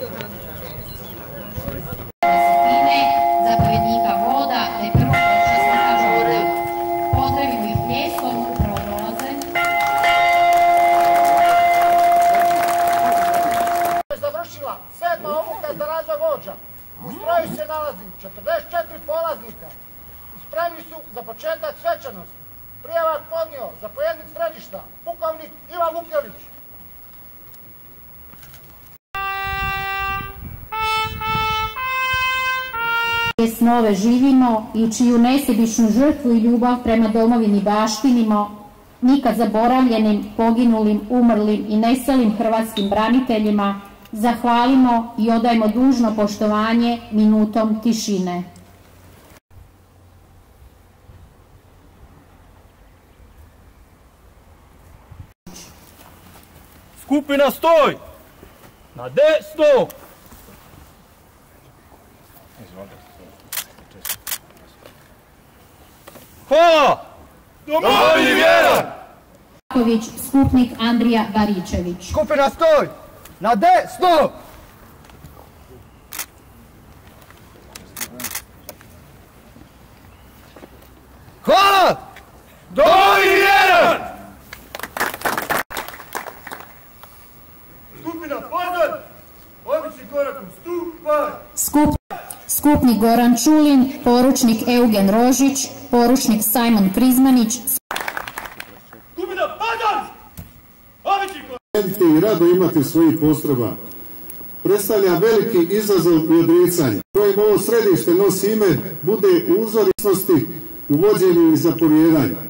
voda za. U stroju se nalazi 44 polaznika. Spremni su za početak svečanosti. Prijavak podnio zapovjednik središta, pukovnik Ivan Vukjović. Čije snove živimo i čiju nesebičnu žrtvu i ljubav prema domovini baštinimo, nikad zaboravljenim, poginulim, umrlim i neselim hrvatskim braniteljima, zahvalimo i odajmo dužno poštovanje minutom tišine. Skupina stoj! Na desno! Hvala! Domovini vjeran! Marković, skupnik Andrija Baričević. Skupina stoj! Na desno! Hvala! Domovini vjeran! Skupina pozad! Obični korakom stupaj! Skup, skupnik Goran Čulin, poručnik Eugen Rožić, poručnik Simon! Raditi i rado imati svojih postrojba predstavlja veliki izazov i odricanje. Kojim ovo središte nosi ime, bude uzor iznosti u vođenju i zapovjedanju.